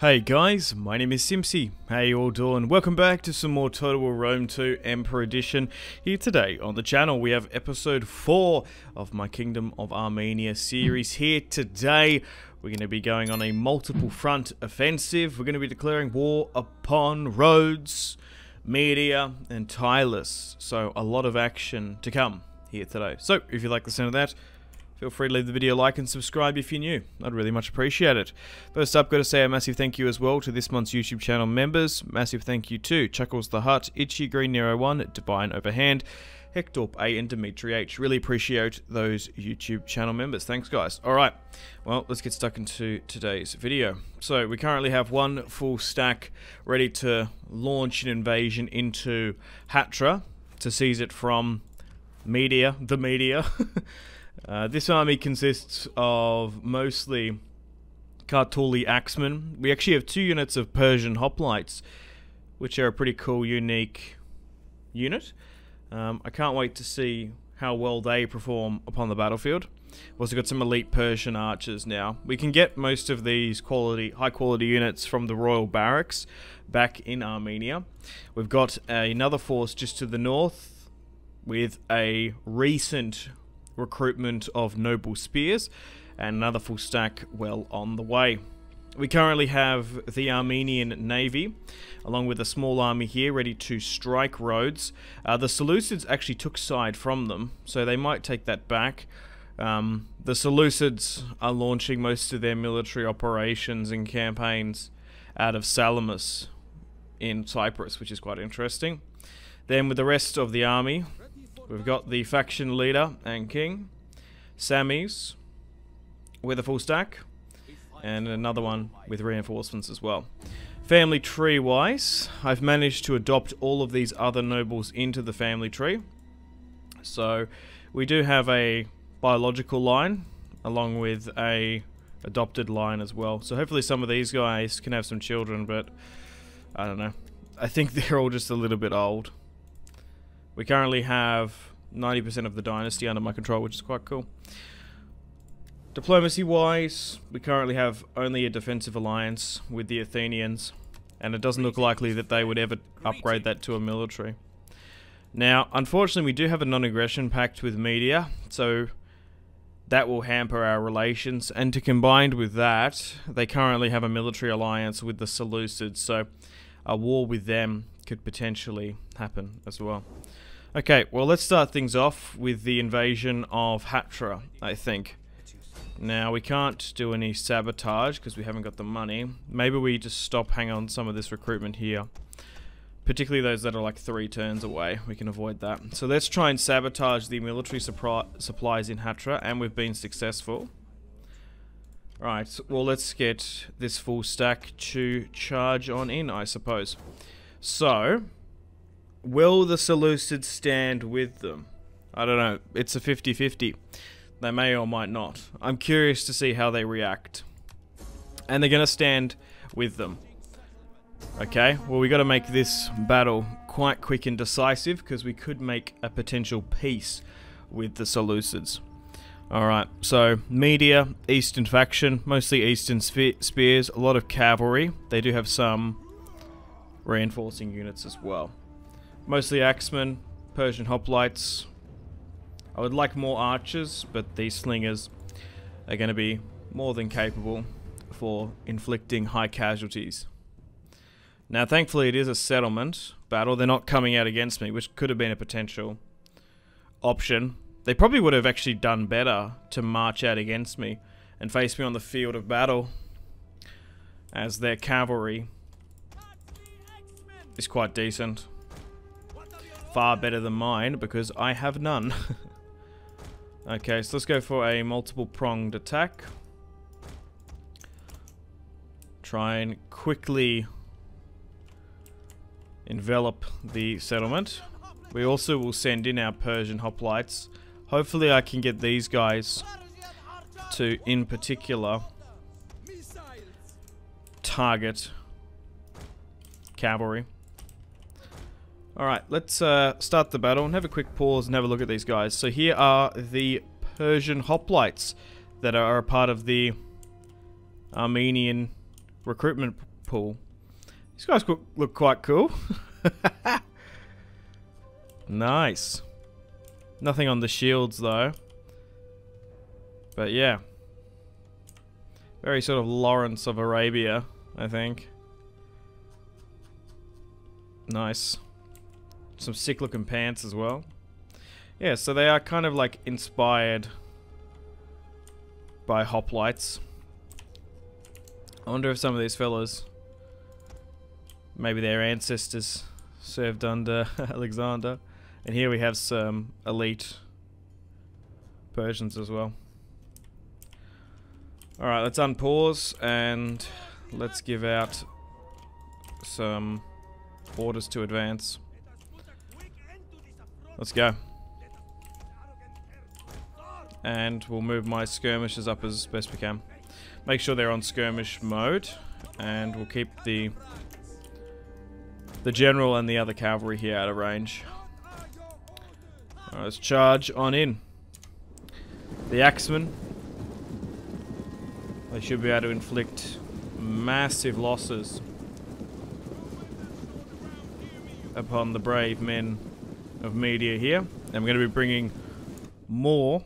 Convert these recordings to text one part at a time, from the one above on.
Hey guys, my name is Simpzy. How you all doing? Welcome back to some more Total War Rome 2 Emperor Edition. Here today on the channel we have episode 4 of my Kingdom of Armenia series. Here today we're going to be going on a multiple front offensive. We're going to be declaring war upon Rhodes, Media and Tylis. So a lot of action to come here today. So if you like the sound of that, Feel free to leave the video a like and subscribe if you're new. I'd really much appreciate it. First up, got to say a massive thank you as well to this month's YouTube channel members. Massive thank you to Chuckles the Hut, Itchy Green Nero 1, Divine Overhand, Hector A, and Dimitri H. Really appreciate those YouTube channel members. Thanks, guys. All right, well, let's get stuck into today's video. So we currently have one full stack ready to launch an invasion into Hatra to seize it from media, the media. Uh, this army consists of mostly Kartuli Axemen. We actually have two units of Persian Hoplites, which are a pretty cool, unique unit. Um, I can't wait to see how well they perform upon the battlefield. We've also got some elite Persian archers now. We can get most of these quality, high quality units from the Royal Barracks back in Armenia. We've got another force just to the north with a recent recruitment of noble spears, and another full stack well on the way. We currently have the Armenian Navy, along with a small army here ready to strike Rhodes. Uh, the Seleucids actually took side from them, so they might take that back. Um, the Seleucids are launching most of their military operations and campaigns out of Salamis in Cyprus, which is quite interesting. Then with the rest of the army, We've got the faction leader and king, Sammy's with a full stack, and another one with reinforcements as well. Family tree wise, I've managed to adopt all of these other nobles into the family tree. So we do have a biological line along with a adopted line as well. So hopefully some of these guys can have some children, but I don't know. I think they're all just a little bit old. We currently have 90% of the dynasty under my control, which is quite cool. Diplomacy-wise, we currently have only a defensive alliance with the Athenians, and it doesn't look likely that they would ever upgrade that to a military. Now, unfortunately, we do have a non-aggression pact with Media, so that will hamper our relations, and to combine with that, they currently have a military alliance with the Seleucids, so a war with them could potentially happen as well. Okay, well let's start things off with the invasion of Hatra, I think. Now, we can't do any sabotage because we haven't got the money. Maybe we just stop hang on some of this recruitment here. Particularly those that are like three turns away. We can avoid that. So let's try and sabotage the military supplies in Hatra, and we've been successful. Right, well let's get this full stack to charge on in, I suppose. So, Will the Seleucids stand with them? I don't know. It's a 50-50. They may or might not. I'm curious to see how they react. And they're going to stand with them. Okay, well we got to make this battle quite quick and decisive because we could make a potential peace with the Seleucids. Alright, so Media, Eastern faction, mostly Eastern spears, a lot of cavalry. They do have some reinforcing units as well. Mostly axemen, Persian hoplites. I would like more archers, but these slingers are going to be more than capable for inflicting high casualties. Now, thankfully, it is a settlement battle. They're not coming out against me, which could have been a potential option. They probably would have actually done better to march out against me and face me on the field of battle as their cavalry is quite decent far better than mine because I have none. okay, so let's go for a multiple pronged attack. Try and quickly envelop the settlement. We also will send in our Persian hoplites. Hopefully I can get these guys to, in particular, target cavalry. Alright, let's uh, start the battle and have a quick pause and have a look at these guys. So here are the Persian hoplites that are a part of the Armenian recruitment pool. These guys look quite cool. nice. Nothing on the shields though. But yeah. Very sort of Lawrence of Arabia, I think. Nice. Some sick looking pants as well. Yeah, so they are kind of like inspired by hoplites. I wonder if some of these fellas, maybe their ancestors served under Alexander. And here we have some elite Persians as well. Alright, let's unpause and let's give out some orders to advance. Let's go. And we'll move my skirmishers up as best we can. Make sure they're on skirmish mode. And we'll keep the the general and the other cavalry here out of range. Right, let's charge on in. The axemen. They should be able to inflict massive losses upon the brave men of Media here. I'm going to be bringing more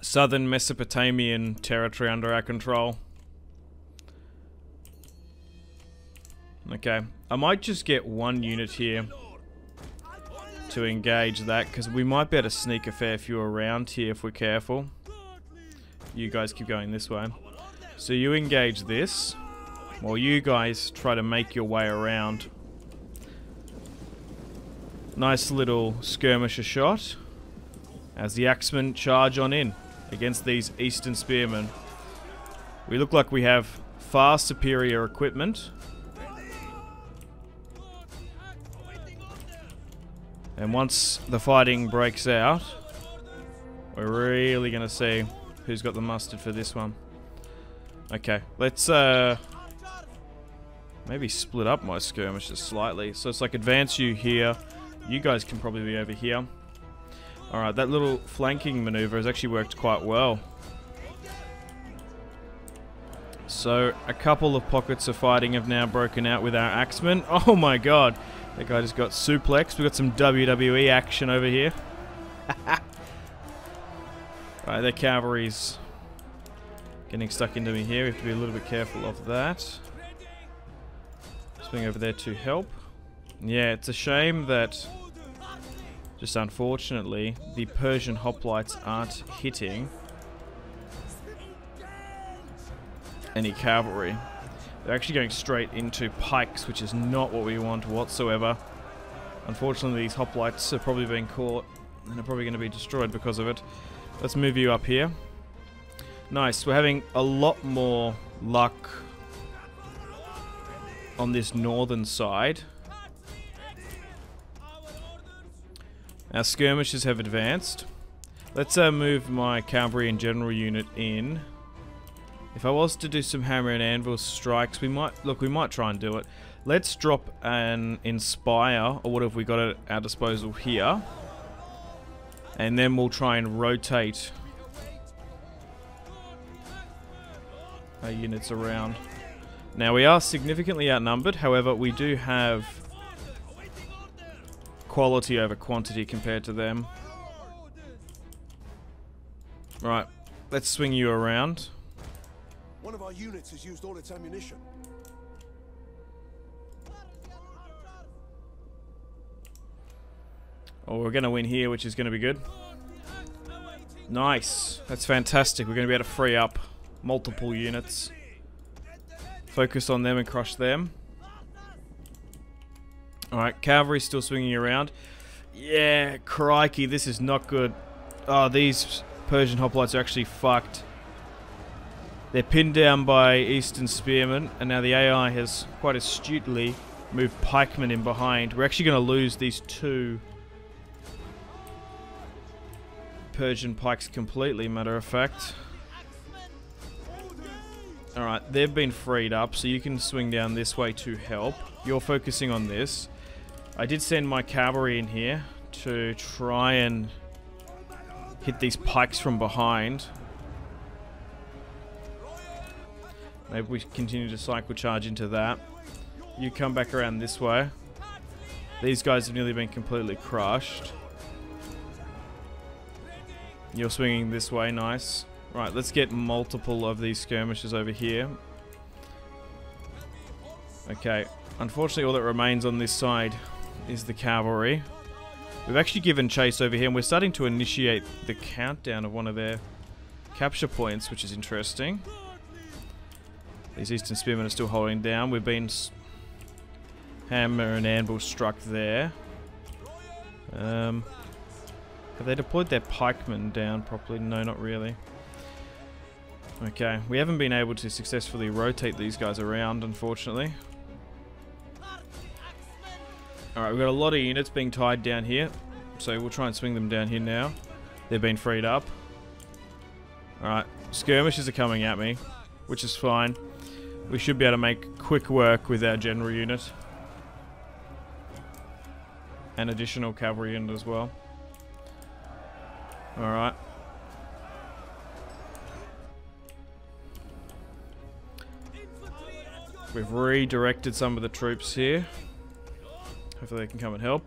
southern Mesopotamian territory under our control. Okay, I might just get one unit here to engage that because we might be able to sneak a fair few around here if we're careful. You guys keep going this way. So you engage this while you guys try to make your way around. Nice little skirmisher shot as the axemen charge on in against these eastern spearmen. We look like we have far superior equipment. And once the fighting breaks out, we're really going to see who's got the mustard for this one. Okay, let's uh, maybe split up my skirmishes slightly. So it's like advance you here. You guys can probably be over here. Alright, that little flanking maneuver has actually worked quite well. So, a couple of pockets of fighting have now broken out with our axemen. Oh my god, that guy just got suplexed. We've got some WWE action over here. Alright, their cavalry's getting stuck into me here. We have to be a little bit careful of that. Swing over there to help. Yeah, it's a shame that just unfortunately, the Persian hoplites aren't hitting any cavalry. They're actually going straight into pikes, which is not what we want whatsoever. Unfortunately, these hoplites are probably being caught and are probably going to be destroyed because of it. Let's move you up here. Nice. We're having a lot more luck on this northern side. Our skirmishers have advanced. Let's uh, move my cavalry and general unit in. If I was to do some hammer and anvil strikes, we might look. We might try and do it. Let's drop an inspire, or what have we got at our disposal here? And then we'll try and rotate our units around. Now we are significantly outnumbered. However, we do have quality over quantity compared to them. Right, let's swing you around. One of our units has used all its ammunition. Oh, we're going to win here, which is going to be good. Nice. That's fantastic. We're going to be able to free up multiple units. Focus on them and crush them. Alright, cavalry still swinging around. Yeah, crikey, this is not good. Oh, these Persian hoplites are actually fucked. They're pinned down by Eastern Spearmen, and now the AI has quite astutely moved pikemen in behind. We're actually going to lose these two Persian pikes completely, matter of fact. Alright, they've been freed up, so you can swing down this way to help. You're focusing on this. I did send my cavalry in here to try and hit these pikes from behind. Maybe we continue to cycle charge into that. You come back around this way. These guys have nearly been completely crushed. You're swinging this way, nice. Right, let's get multiple of these skirmishes over here. Okay, unfortunately all that remains on this side is the cavalry. We've actually given chase over here and we're starting to initiate the countdown of one of their capture points, which is interesting. These Eastern Spearmen are still holding down. We've been hammer and anvil struck there. Um, have they deployed their pikemen down properly? No, not really. Okay, we haven't been able to successfully rotate these guys around, unfortunately. Alright, we've got a lot of units being tied down here. So we'll try and swing them down here now. They've been freed up. Alright, skirmishes are coming at me, which is fine. We should be able to make quick work with our general unit. An additional cavalry unit as well. Alright. We've redirected some of the troops here. Hopefully they can come and help.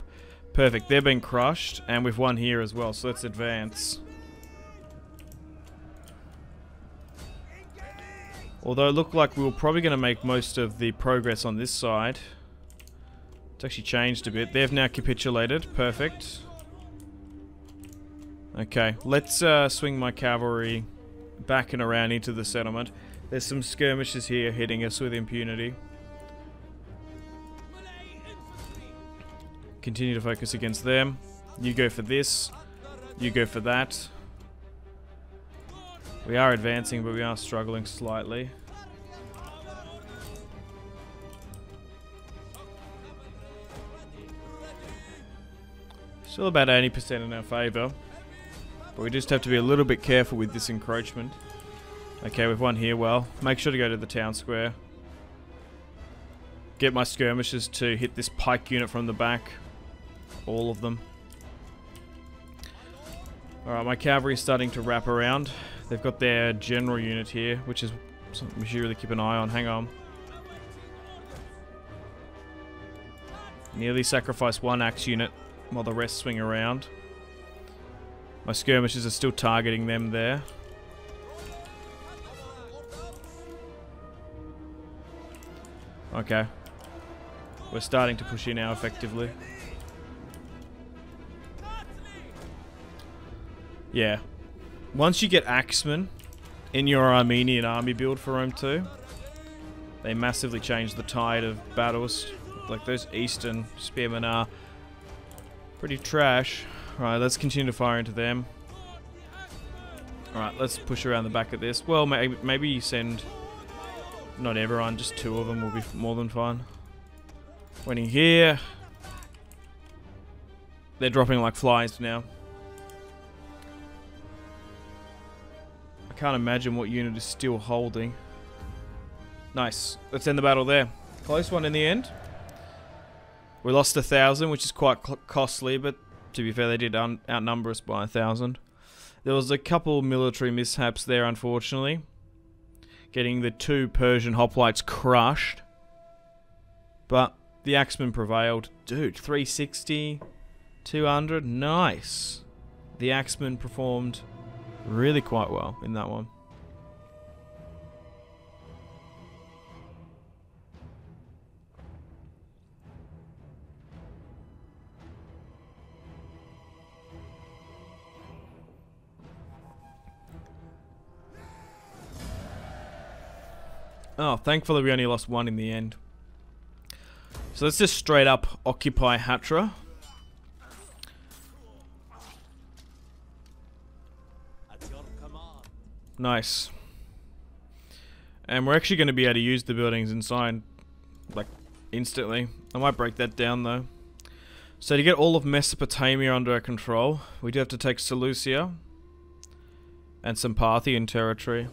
Perfect, they're being crushed, and we've won here as well, so let's advance. Although it looked like we were probably going to make most of the progress on this side. It's actually changed a bit. They've now capitulated. Perfect. Okay, let's uh, swing my cavalry back and around into the settlement. There's some skirmishes here hitting us with impunity. Continue to focus against them. You go for this. You go for that. We are advancing, but we are struggling slightly. Still about 80% in our favour. But we just have to be a little bit careful with this encroachment. Okay, we've won here well. Make sure to go to the town square. Get my skirmishers to hit this pike unit from the back. All of them. Alright, my cavalry is starting to wrap around. They've got their general unit here, which is something we should really keep an eye on. Hang on. Nearly sacrificed one axe unit while the rest swing around. My skirmishers are still targeting them there. Okay. We're starting to push in now effectively. Yeah. Once you get Axemen in your Armenian army build for Rome 2, they massively change the tide of battles. Like those Eastern Spearmen are pretty trash. Alright, let's continue to fire into them. Alright, let's push around the back of this. Well, maybe, maybe you send not everyone, just two of them will be more than fine. Winning here. They're dropping like flies now. Can't imagine what unit is still holding. Nice. Let's end the battle there. Close one in the end. We lost a thousand, which is quite costly, but to be fair, they did outnumber us by a thousand. There was a couple military mishaps there, unfortunately. Getting the two Persian hoplites crushed. But the Axemen prevailed. Dude, 360, 200, nice. The Axemen performed really quite well in that one. Oh, thankfully we only lost one in the end. So let's just straight up occupy Hatra. Nice. And we're actually going to be able to use the buildings inside, like, instantly. I might break that down, though. So to get all of Mesopotamia under our control, we do have to take Seleucia and some Parthian territory.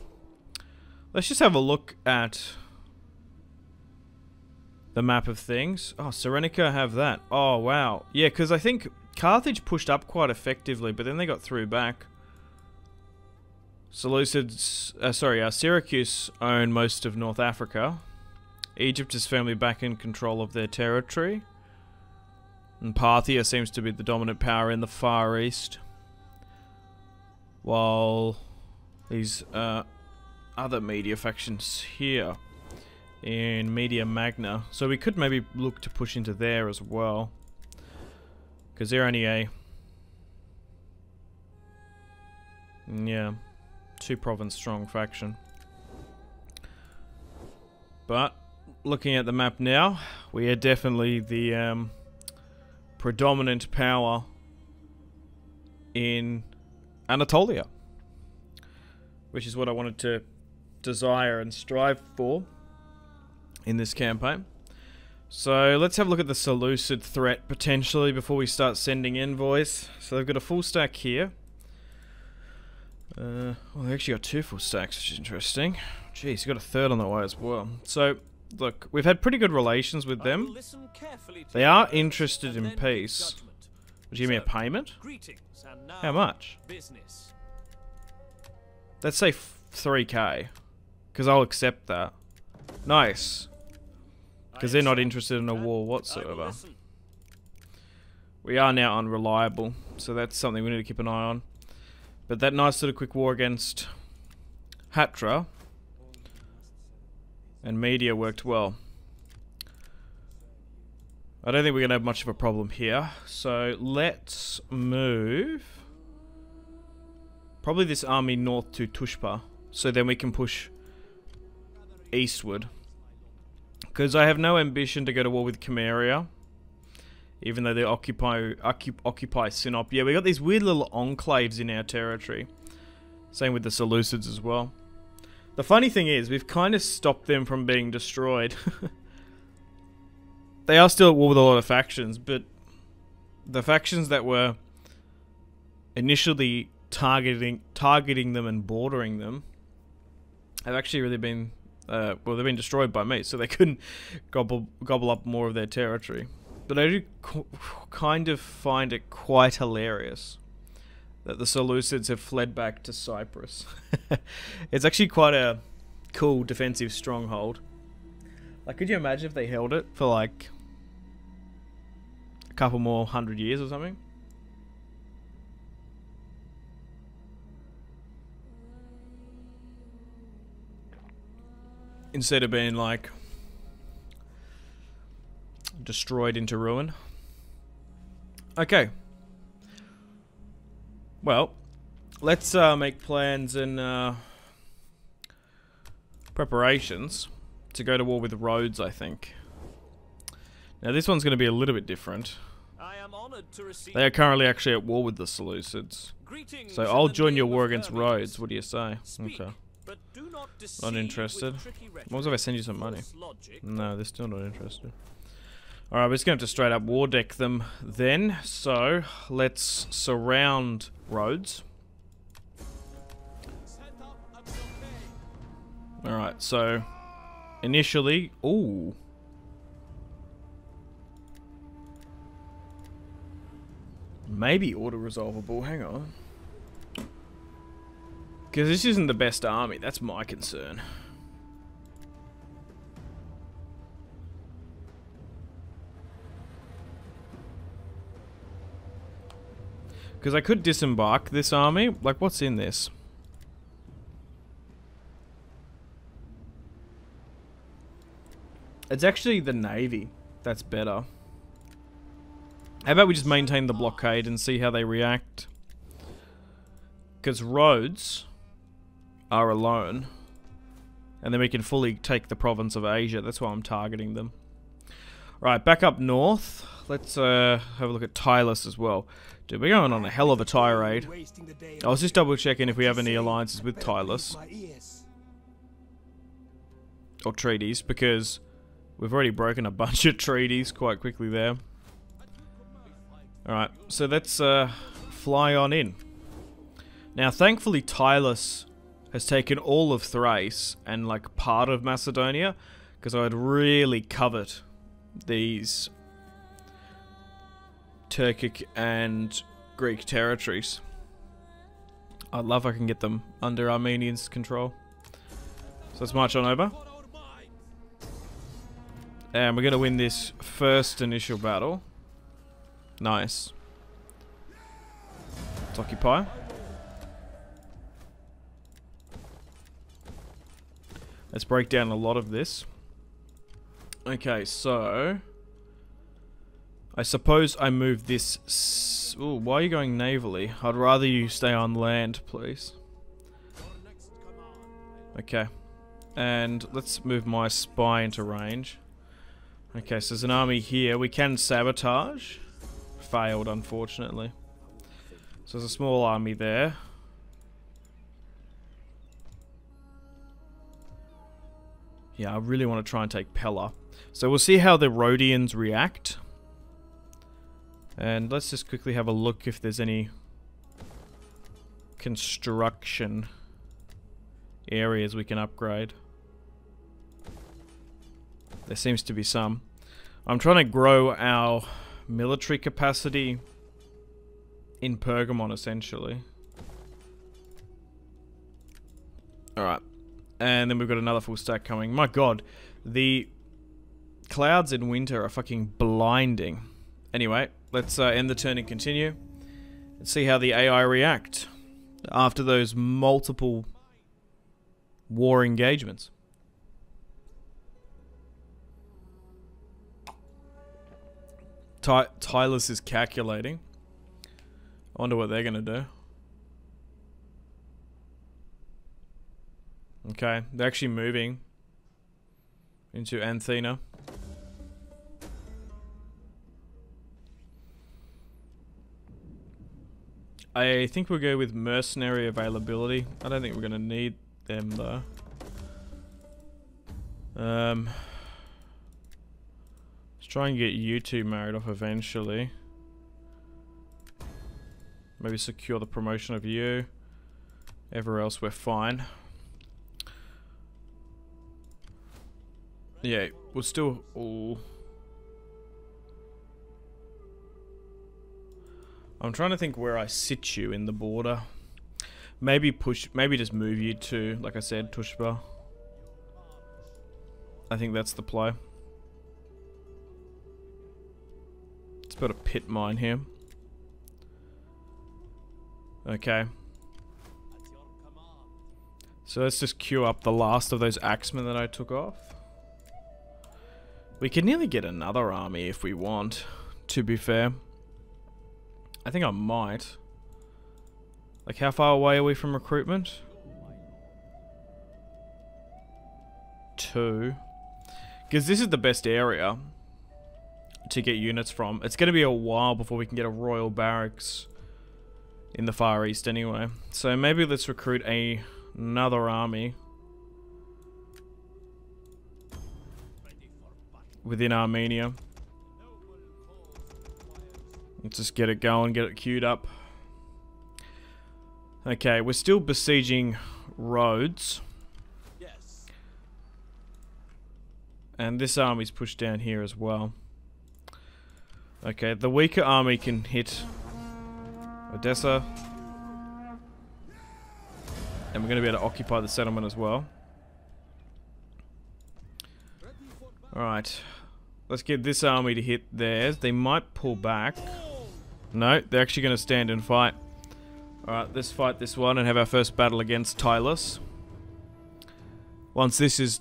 Let's just have a look at the map of things. Oh, Cyrenaica have that. Oh, wow. Yeah, because I think Carthage pushed up quite effectively, but then they got through back. Seleucids, uh, sorry, uh, Syracuse own most of North Africa. Egypt is firmly back in control of their territory. And Parthia seems to be the dominant power in the Far East. While these uh, other media factions here in Media Magna. So we could maybe look to push into there as well. Because they're only a... Yeah. Two province strong faction. But, looking at the map now, we are definitely the um, predominant power in Anatolia. Which is what I wanted to desire and strive for in this campaign. So let's have a look at the Seleucid threat potentially before we start sending envoys. So they've got a full stack here. Uh, well, they actually got two full stacks, which is interesting. Jeez, you got a third on the way as well. So, look, we've had pretty good relations with them. They are interested in peace. Would you give me a payment? How much? Let's say 3k. Because I'll accept that. Nice. Because they're not interested in a war whatsoever. We are now unreliable, so that's something we need to keep an eye on. But that nice little quick war against Hatra and Media worked well. I don't think we're going to have much of a problem here. So let's move probably this army north to Tushpa. So then we can push eastward. Because I have no ambition to go to war with Cimmeria. Even though they occupy occupy Sinop. Yeah, we got these weird little enclaves in our territory. Same with the Seleucids as well. The funny thing is, we've kind of stopped them from being destroyed. they are still at war with a lot of factions, but the factions that were initially targeting targeting them and bordering them have actually really been uh, well, they've been destroyed by me, so they couldn't gobble gobble up more of their territory. But I do kind of find it quite hilarious that the Seleucids have fled back to Cyprus. it's actually quite a cool defensive stronghold. Like, could you imagine if they held it for like a couple more hundred years or something? instead of being like destroyed into ruin. Okay. Well, let's uh, make plans and uh, preparations to go to war with Rhodes, I think. Now this one's going to be a little bit different. They are currently actually at war with the Seleucids. So I'll join your war against Rhodes. What do you say? Okay. Not, not interested. What if I send you some money? No, they're still not interested. Alright, we're just going to straight up war deck them then. So, let's surround Rhodes. Alright, so initially, ooh. Maybe auto-resolvable, hang on. Because this isn't the best army, that's my concern. Because I could disembark this army. Like, what's in this? It's actually the navy that's better. How about we just maintain the blockade and see how they react? Because Rhodes are alone. And then we can fully take the province of Asia. That's why I'm targeting them. Right, back up north. Let's uh, have a look at Tylis as well. Dude, we're going on a hell of a tirade. I was just double checking if we have any alliances with Tylis. Or treaties, because we've already broken a bunch of treaties quite quickly there. Alright, so let's uh, fly on in. Now, thankfully, Tylis has taken all of Thrace and like part of Macedonia because I would really covet these Turkic and Greek territories. I'd love I can get them under Armenians' control. So let's march on over. And we're going to win this first initial battle. Nice. Let's occupy. Let's break down a lot of this. Okay, so... I suppose I move this... Ooh, why are you going navally? I'd rather you stay on land, please. Okay. And let's move my spy into range. Okay, so there's an army here. We can sabotage. Failed, unfortunately. So there's a small army there. Yeah, I really want to try and take Pella. So we'll see how the Rhodians react. And let's just quickly have a look if there's any construction areas we can upgrade. There seems to be some. I'm trying to grow our military capacity in Pergamon, essentially. Alright. And then we've got another full stack coming. My god, the clouds in winter are fucking blinding. Anyway, let's uh, end the turn and continue. And see how the AI react after those multiple war engagements. Ty Tylis is calculating. I wonder what they're going to do. Okay, they're actually moving into Anthena. I think we'll go with mercenary availability. I don't think we're going to need them though. Um, let's try and get you two married off eventually. Maybe secure the promotion of you. Everywhere else we're fine. Yeah, we're still... Ooh. I'm trying to think where I sit you in the border. Maybe push, maybe just move you to, like I said, Tushpa. I think that's the play. Let's put a pit mine here. Okay. So let's just queue up the last of those axemen that I took off. We could nearly get another army if we want, to be fair. I think I might. Like, how far away are we from recruitment? Two. Because this is the best area to get units from. It's going to be a while before we can get a royal barracks in the Far East anyway. So maybe let's recruit a, another army. Within Armenia. Let's just get it going, get it queued up. Okay, we're still besieging Rhodes. Yes. And this army's pushed down here as well. Okay, the weaker army can hit Odessa. And we're going to be able to occupy the settlement as well. Alright. Let's get this army to hit theirs. They might pull back. No, they're actually going to stand and fight. Alright, let's fight this one and have our first battle against Tylis. Once this has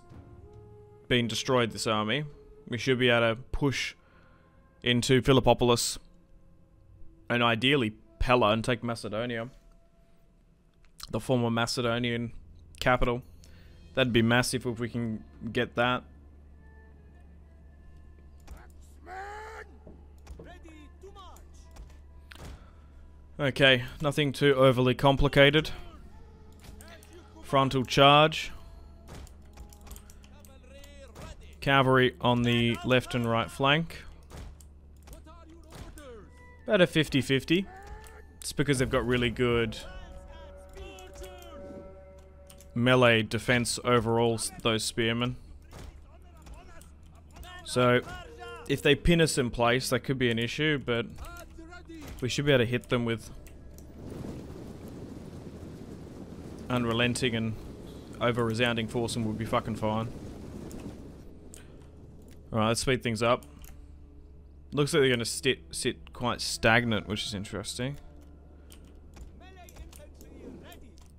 been destroyed, this army, we should be able to push into Philippopolis and ideally Pella and take Macedonia. The former Macedonian capital. That'd be massive if we can get that. Okay, nothing too overly complicated. Frontal charge. Cavalry on the left and right flank. About a 50-50. It's because they've got really good melee defense overall, those spearmen. So, if they pin us in place, that could be an issue, but we should be able to hit them with unrelenting and over resounding force and we'll be fucking fine. Alright, let's speed things up. Looks like they're going to sit, sit quite stagnant, which is interesting.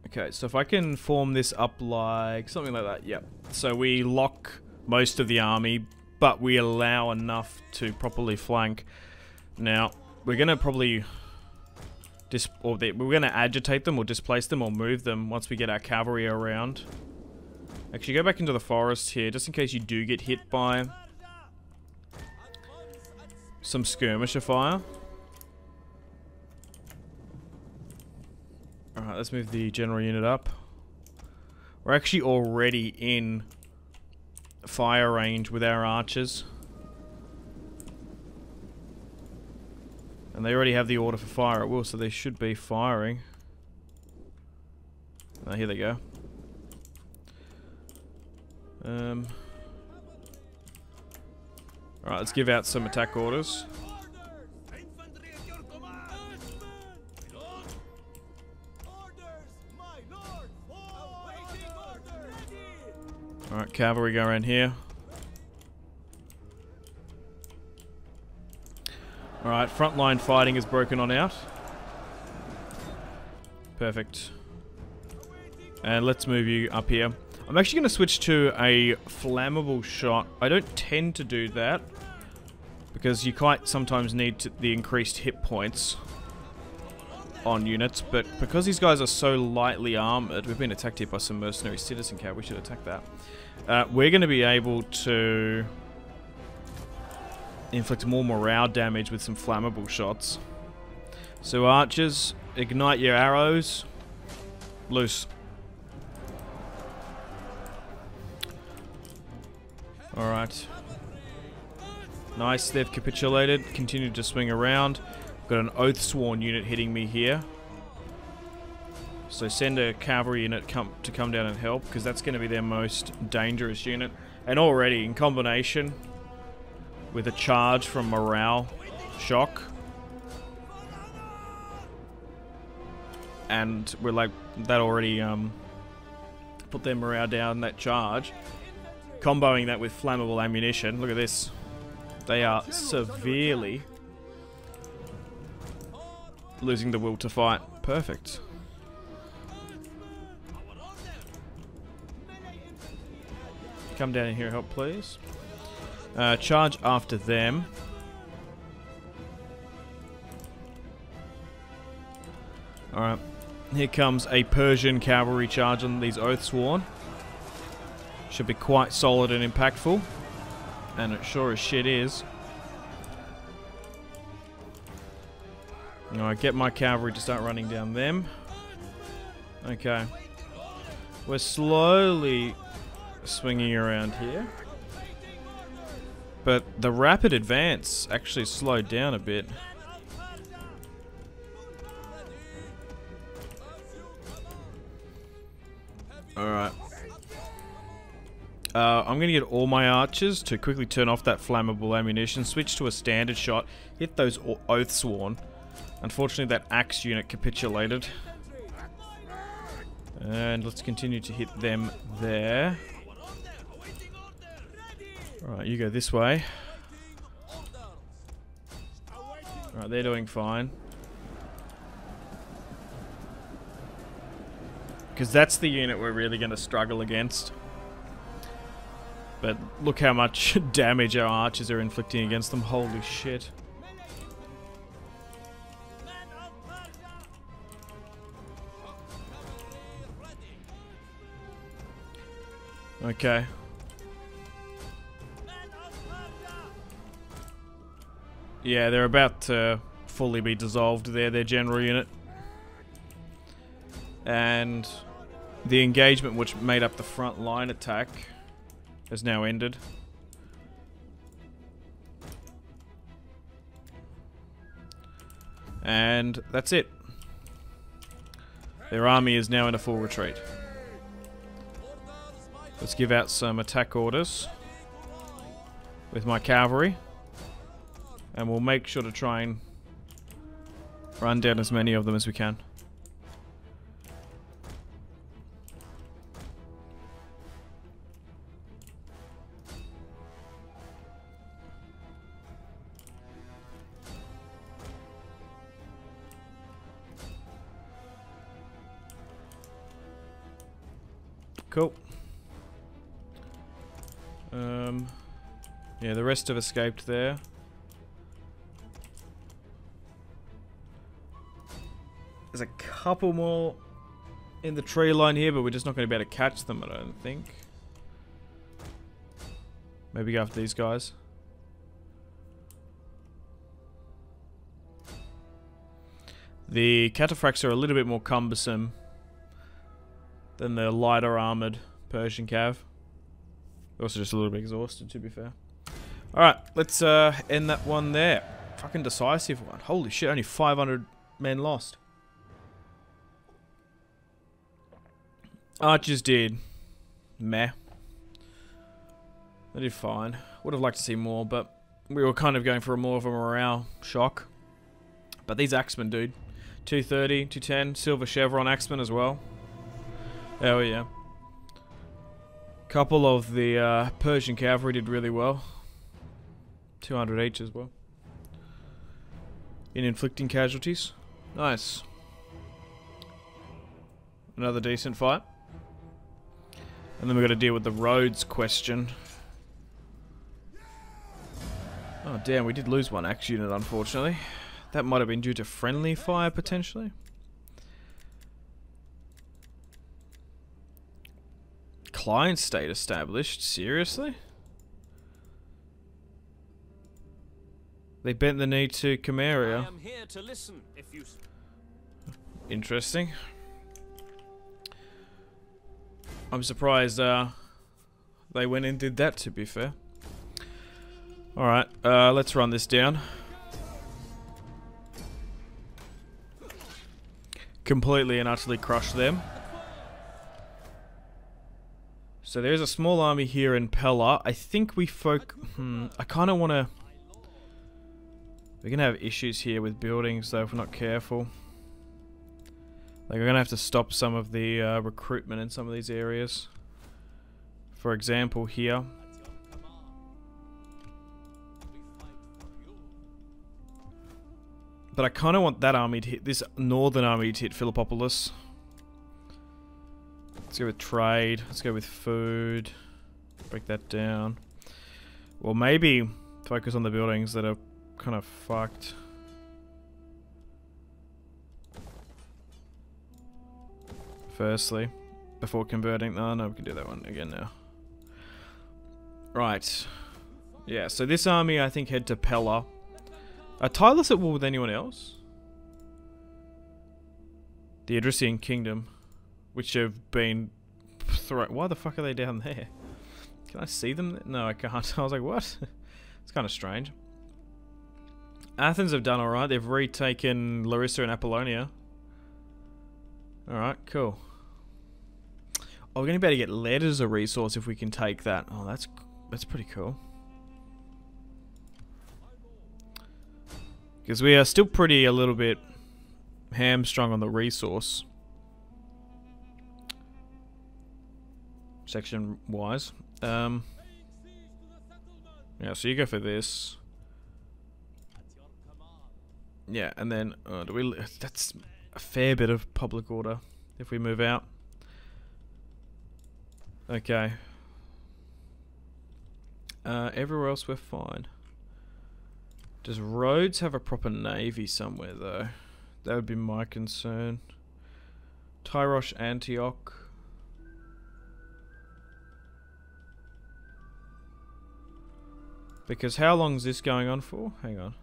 Okay, so if I can form this up like something like that, yep. So we lock most of the army, but we allow enough to properly flank. Now, we're going to probably dis or they, we're to agitate them or displace them or move them once we get our cavalry around. Actually, go back into the forest here, just in case you do get hit by some skirmisher fire. Alright, let's move the general unit up. We're actually already in fire range with our archers. And they already have the order for fire at will, so they should be firing. Oh, here they go. Um, Alright, let's give out some attack orders. Alright, cavalry go around here. Alright, frontline fighting is broken on out. Perfect. And let's move you up here. I'm actually going to switch to a flammable shot. I don't tend to do that. Because you quite sometimes need to, the increased hit points on units. But because these guys are so lightly armored, we've been attacked here by some mercenary citizen cav. We should attack that. Uh, we're going to be able to inflict more morale damage with some flammable shots. So archers, ignite your arrows. Loose. Alright. Nice, they've capitulated. Continue to swing around. Got an Oathsworn unit hitting me here. So send a cavalry unit come to come down and help, because that's going to be their most dangerous unit. And already, in combination with a charge from morale shock, and we're like, that already um, put their morale down, that charge. Comboing that with flammable ammunition, look at this. They are severely losing the will to fight. Perfect. Come down in here, help, please. Uh, charge after them. Alright. Here comes a Persian cavalry charge on these Oathsworn. Should be quite solid and impactful. And it sure as shit is. Alright, get my cavalry to start running down them. Okay. We're slowly swinging around here. But the rapid advance actually slowed down a bit. Alright. Uh, I'm going to get all my archers to quickly turn off that flammable ammunition, switch to a standard shot, hit those Oathsworn. Unfortunately, that axe unit capitulated. And let's continue to hit them there. Alright, you go this way. Alright, they're doing fine. Because that's the unit we're really going to struggle against. But look how much damage our archers are inflicting against them. Holy shit. Okay. Yeah, they're about to fully be dissolved there, their general unit. And the engagement which made up the front line attack has now ended. And that's it. Their army is now in a full retreat. Let's give out some attack orders with my cavalry. And we'll make sure to try and run down as many of them as we can. Cool. Um, yeah, the rest have escaped there. Couple more in the tree line here, but we're just not going to be able to catch them, I don't think. Maybe go after these guys. The cataphracts are a little bit more cumbersome than the lighter armored Persian cav. Also just a little bit exhausted, to be fair. Alright, let's uh, end that one there. Fucking decisive one. Holy shit, only 500 men lost. Archers did. Meh. They did fine. Would have liked to see more, but we were kind of going for a more of a morale shock. But these Axemen, dude. 230, 210, silver chevron Axemen as well. Oh yeah. Couple of the uh, Persian cavalry did really well. 200 each as well. In inflicting casualties. Nice. Another decent fight. And then we've got to deal with the Rhodes question. Oh damn, we did lose one axe unit unfortunately. That might have been due to friendly fire potentially. Client state established? Seriously? They bent the knee to Cimmeria. To Interesting. I'm surprised uh, they went and did that, to be fair. Alright, uh, let's run this down. Completely and utterly crush them. So there's a small army here in Pella. I think we folk... Hmm, I kind of want to... We're going to have issues here with buildings, though, if we're not careful. Like, we're to have to stop some of the uh, recruitment in some of these areas. For example, here. But I kind of want that army to hit, this northern army to hit Philippopolis. Let's go with trade. Let's go with food. Break that down. Well, maybe focus on the buildings that are kind of fucked. Firstly, before converting. No, no, we can do that one again now. Right. Yeah, so this army, I think, head to Pella. Are Tylis at war with anyone else? The Odrysian Kingdom, which have been. Why the fuck are they down there? Can I see them? No, I can't. I was like, what? it's kind of strange. Athens have done alright. They've retaken Larissa and Apollonia. Alright, cool. Oh, we're going to be able to get lead as a resource if we can take that. Oh, that's that's pretty cool. Because we are still pretty a little bit hamstrung on the resource. Section wise. Um, yeah, so you go for this. Yeah, and then uh, do we? That's a fair bit of public order if we move out. Okay. Uh, everywhere else we're fine. Does Rhodes have a proper navy somewhere though? That would be my concern. Tyrosh, Antioch. Because how long is this going on for? Hang on.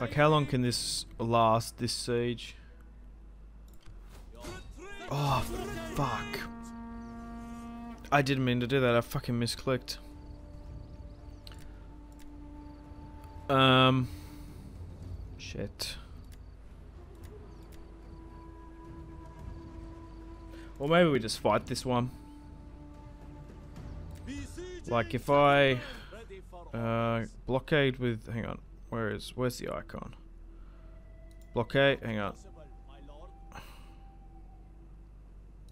Like, how long can this last, this siege? Oh, fuck. I didn't mean to do that. I fucking misclicked. Um. Shit. Or maybe we just fight this one. Like if I uh, blockade with, hang on, where is, where's the icon? Blockade, hang on.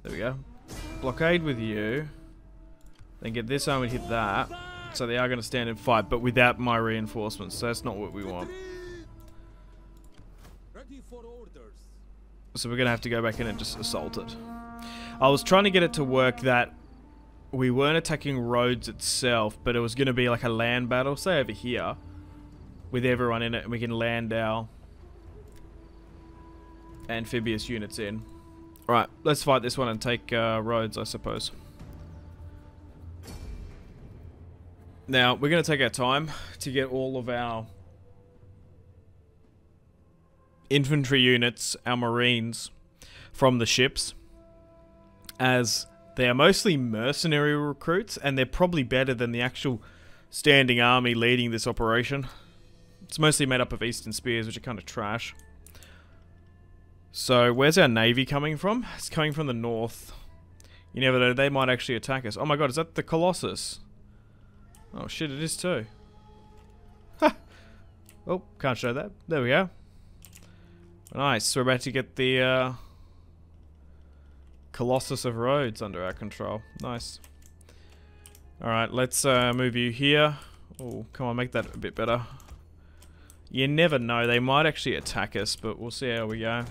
There we go. Blockade with you. Then get this army to hit that. So they are going to stand and fight, but without my reinforcements. So that's not what we want. So we're going to have to go back in and just assault it. I was trying to get it to work that we weren't attacking Rhodes itself, but it was going to be like a land battle, say over here, with everyone in it, and we can land our amphibious units in. Alright, let's fight this one and take uh, Rhodes, I suppose. Now, we're going to take our time to get all of our infantry units, our marines, from the ships. As they are mostly mercenary recruits, and they're probably better than the actual standing army leading this operation. It's mostly made up of Eastern Spears, which are kind of trash. So, where's our navy coming from? It's coming from the north. You never know, they might actually attack us. Oh my god, is that the Colossus? Oh shit, it is too. Ha! Oh, can't show that. There we go. Nice, so we're about to get the, uh... Colossus of Rhodes under our control. Nice. Alright, let's uh, move you here. Oh, come on, make that a bit better. You never know, they might actually attack us, but we'll see how we go.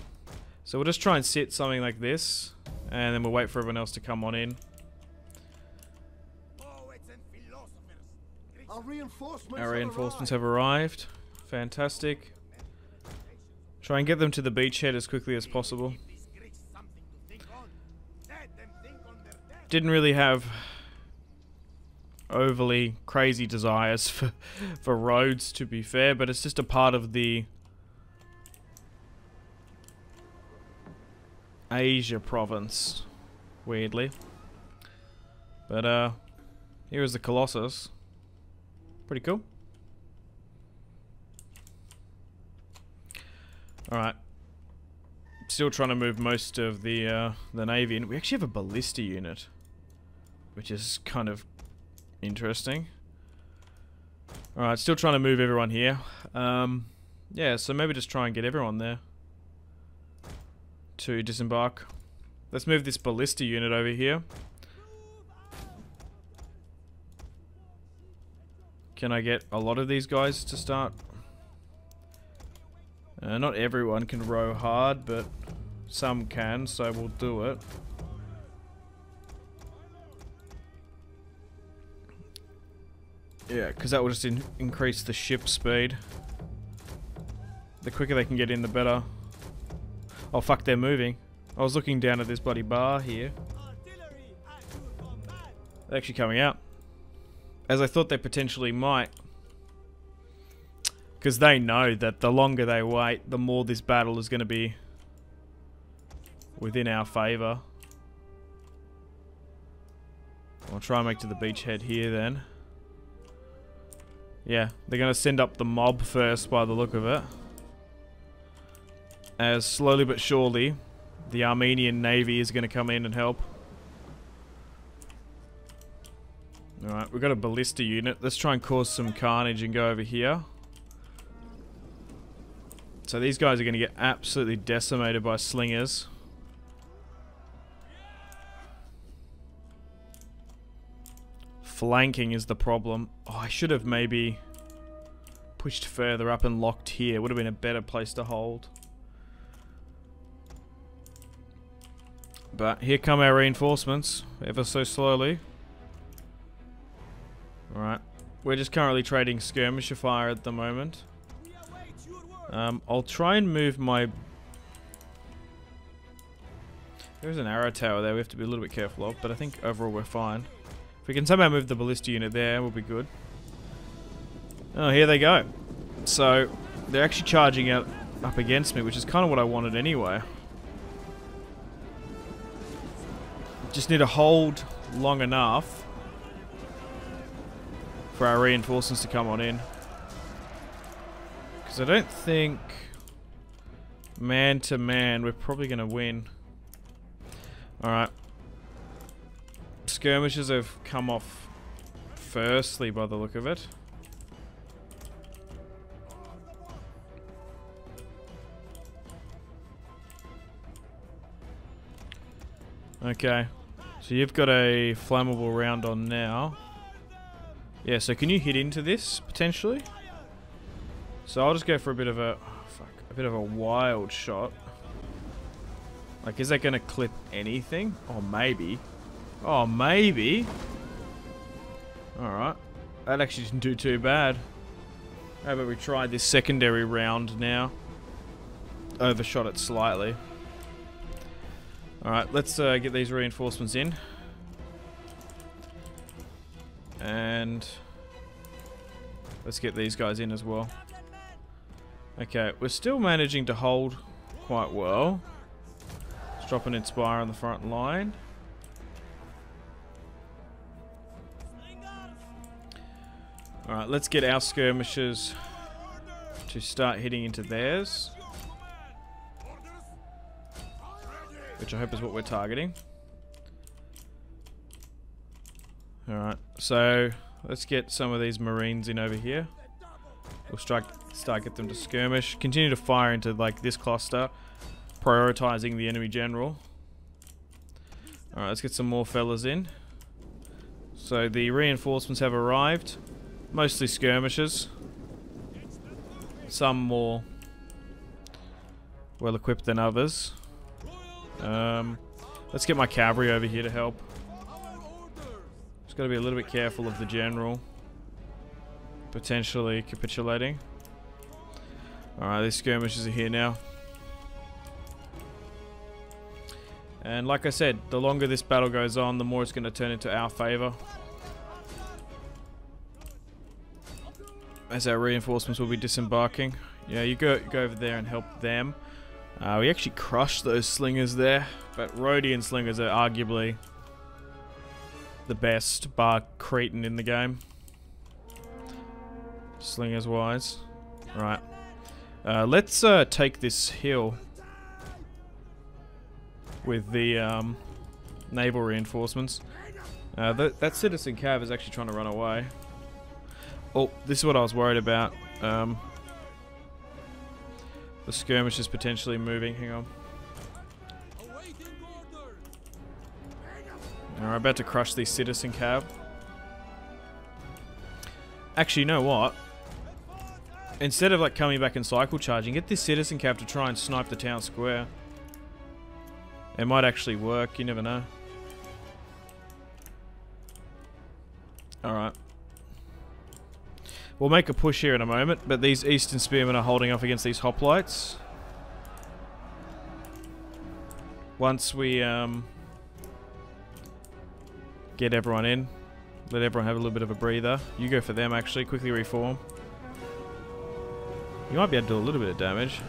So we'll just try and sit something like this, and then we'll wait for everyone else to come on in. Our reinforcements, Our reinforcements have have arrived. Fantastic. Try and get them to the beachhead as quickly as possible. Didn't really have overly crazy desires for for Rhodes to be fair, but it's just a part of the Asia province, weirdly. But uh here is the Colossus. Pretty cool. Alright. Still trying to move most of the uh, the navy in. We actually have a ballista unit. Which is kind of interesting. Alright, still trying to move everyone here. Um, yeah, so maybe just try and get everyone there. To disembark. Let's move this ballista unit over here. Can I get a lot of these guys to start? Uh, not everyone can row hard, but some can, so we'll do it. Yeah, because that will just in increase the ship speed. The quicker they can get in, the better. Oh fuck, they're moving. I was looking down at this bloody bar here. They're actually coming out. As I thought they potentially might. Because they know that the longer they wait, the more this battle is going to be within our favour. I'll try and make to the beachhead here then. Yeah, they're going to send up the mob first by the look of it. As slowly but surely, the Armenian Navy is going to come in and help. Alright, we've got a ballista unit. Let's try and cause some carnage and go over here. So these guys are going to get absolutely decimated by slingers. Flanking is the problem. Oh, I should have maybe pushed further up and locked here. Would have been a better place to hold. But here come our reinforcements, ever so slowly. Alright. We're just currently trading skirmisher fire at the moment. Um, I'll try and move my... There's an arrow tower there we have to be a little bit careful of, but I think overall we're fine. We can somehow move the ballista unit there, we'll be good. Oh, here they go. So, they're actually charging out up against me, which is kind of what I wanted anyway. Just need to hold long enough for our reinforcements to come on in. Because I don't think man to man we're probably going to win. Alright. Skirmishes have come off firstly by the look of it. Okay. So you've got a flammable round on now. Yeah, so can you hit into this, potentially? So I'll just go for a bit of a... Oh, fuck. A bit of a wild shot. Like, is that going to clip anything? Or maybe. Oh, maybe. Alright. That actually didn't do too bad. How about we try this secondary round now? Overshot it slightly. Alright, let's uh, get these reinforcements in. And let's get these guys in as well. Okay, we're still managing to hold quite well. Let's drop an Inspire on the front line. Alright, let's get our skirmishers to start hitting into theirs. Which I hope is what we're targeting. Alright, so let's get some of these marines in over here. We'll strike, start get them to skirmish. Continue to fire into like this cluster, prioritizing the enemy general. Alright, let's get some more fellas in. So the reinforcements have arrived. Mostly skirmishers. Some more well equipped than others. Um, let's get my cavalry over here to help. Just got to be a little bit careful of the general. Potentially capitulating. Alright, these skirmishers are here now. And like I said, the longer this battle goes on, the more it's going to turn into our favor. As our reinforcements will be disembarking. Yeah, you go, go over there and help them. Uh, we actually crushed those slingers there, but Rhodian slingers are arguably the best, bar Cretan in the game. Slingers wise. Right. Uh, let's uh, take this hill with the um, naval reinforcements. Uh, that, that citizen cav is actually trying to run away. Oh, this is what I was worried about. Um, the skirmish is potentially moving. Hang on. We're about to crush the citizen cab. Actually, you know what? Instead of like coming back and cycle charging, get this citizen cab to try and snipe the town square. It might actually work, you never know. Alright. We'll make a push here in a moment, but these Eastern Spearmen are holding off against these hoplites. Once we um, get everyone in, let everyone have a little bit of a breather. You go for them actually, quickly reform. You might be able to do a little bit of damage.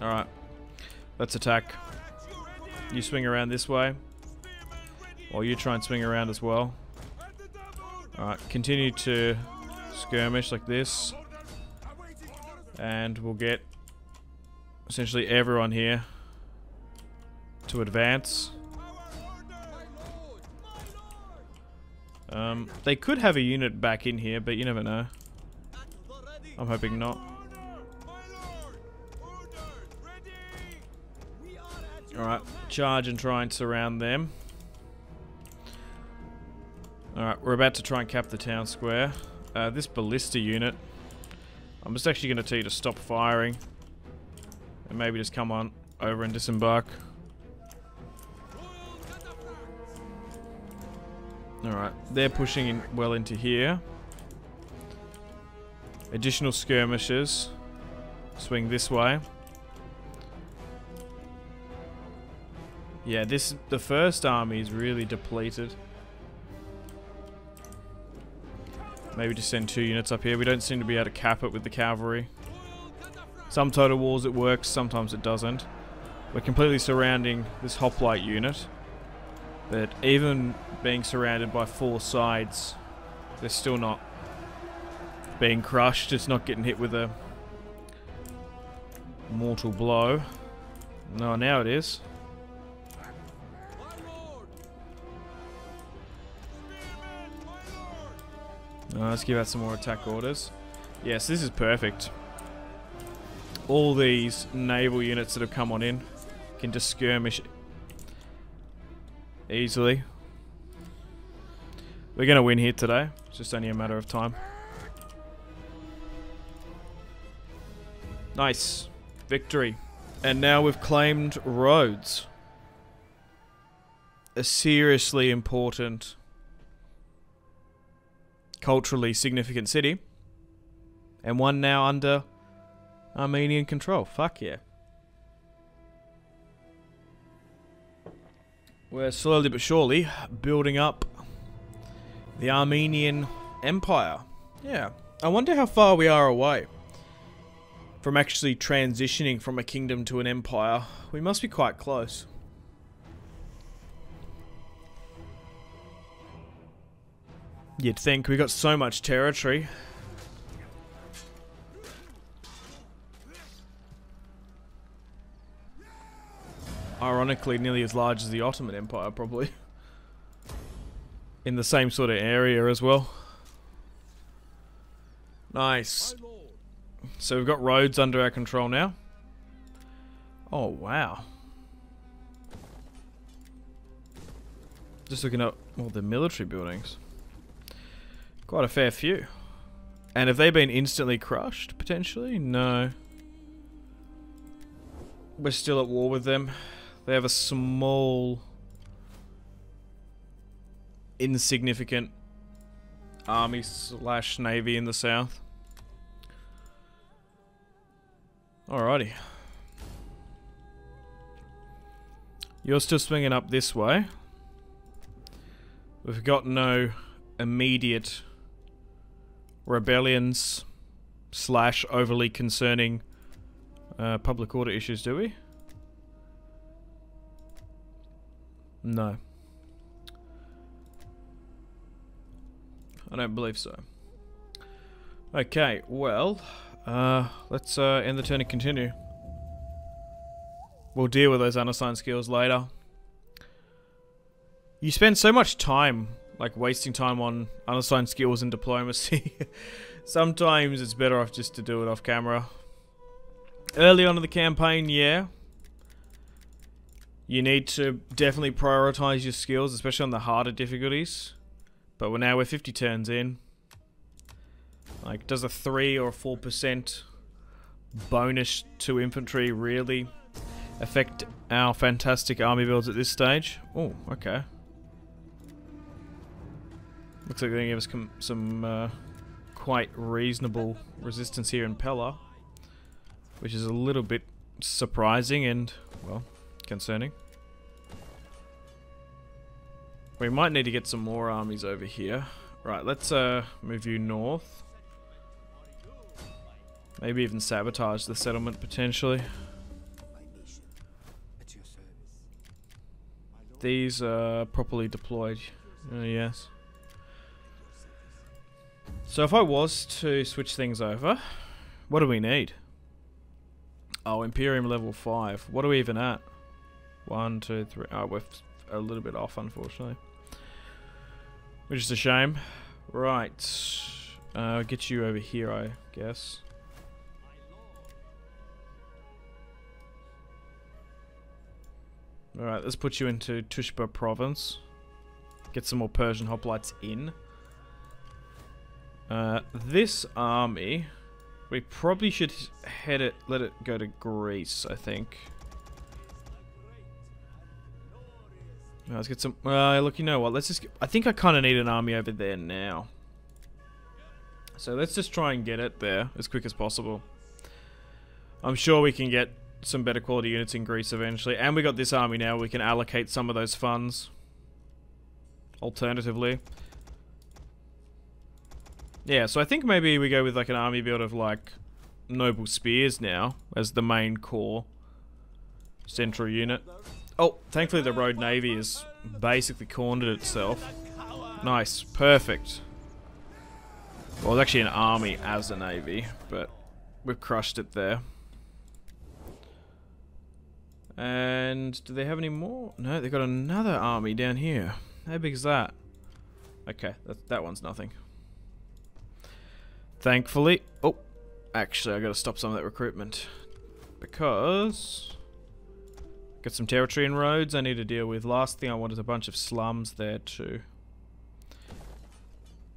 Alright. Let's attack. You swing around this way. While you try and swing around as well. Alright, continue to skirmish like this. And we'll get essentially everyone here to advance. Um, they could have a unit back in here, but you never know. I'm hoping not. Alright, charge and try and surround them. Alright, we're about to try and cap the town square. Uh, this ballista unit, I'm just actually going to tell you to stop firing. And maybe just come on over and disembark. Alright, they're pushing in well into here. Additional skirmishers. Swing this way. Yeah, this the first army is really depleted. Maybe just send two units up here. We don't seem to be able to cap it with the cavalry. Some total wars it works, sometimes it doesn't. We're completely surrounding this hoplite unit. But even being surrounded by four sides, they're still not being crushed. It's not getting hit with a mortal blow. No, now it is. Uh, let's give out some more attack orders. Yes, this is perfect. All these naval units that have come on in can just skirmish Easily. We're going to win here today. It's just only a matter of time. Nice. Victory. And now we've claimed Rhodes. A seriously important, culturally significant city. And one now under Armenian control. Fuck yeah. We're slowly but surely building up the Armenian Empire. Yeah. I wonder how far we are away from actually transitioning from a kingdom to an empire. We must be quite close. You'd think we got so much territory. Ironically, nearly as large as the Ottoman Empire, probably. In the same sort of area as well. Nice. So we've got Rhodes under our control now. Oh, wow. Just looking at all the military buildings. Quite a fair few. And have they been instantly crushed, potentially? No. We're still at war with them. They have a small... Insignificant army slash navy in the south. Alrighty. You're still swinging up this way. We've got no immediate rebellions slash overly concerning uh, public order issues, do we? No. I don't believe so. Okay, well, uh, let's uh, end the turn and continue. We'll deal with those unassigned skills later. You spend so much time, like wasting time on unassigned skills and diplomacy. Sometimes it's better off just to do it off camera. Early on in the campaign, yeah. You need to definitely prioritize your skills, especially on the harder difficulties. But we're now we're 50 turns in. Like, does a 3 or 4% bonus to infantry really affect our fantastic army builds at this stage? Oh, okay. Looks like they're going to give us some uh, quite reasonable resistance here in Pella. Which is a little bit surprising and, well, concerning. We might need to get some more armies over here. Right, let's uh, move you north. Maybe even sabotage the settlement potentially. These are properly deployed. Uh, yes. So if I was to switch things over, what do we need? Oh, Imperium level 5. What are we even at? One, two, three. Oh, we're a little bit off, unfortunately. Which is a shame. Right. Uh, I'll get you over here, I guess. Alright, let's put you into Tushpa province. Get some more Persian hoplites in. Uh, this army, we probably should head it, let it go to Greece, I think. let's get some, uh, look, you know what, let's just, I think I kind of need an army over there now. So let's just try and get it there as quick as possible. I'm sure we can get some better quality units in Greece eventually. And we got this army now. We can allocate some of those funds. Alternatively. Yeah, so I think maybe we go with like an army build of like Noble Spears now as the main core central unit. Oh, thankfully the Road Navy has basically cornered itself. Nice, perfect. Well, it's actually an army as a navy, but we've crushed it there. And do they have any more? No, they've got another army down here. How big is that? Okay, that, that one's nothing. Thankfully... Oh, actually, i got to stop some of that recruitment. Because... Got some territory and Rhodes I need to deal with. Last thing I want is a bunch of slums there to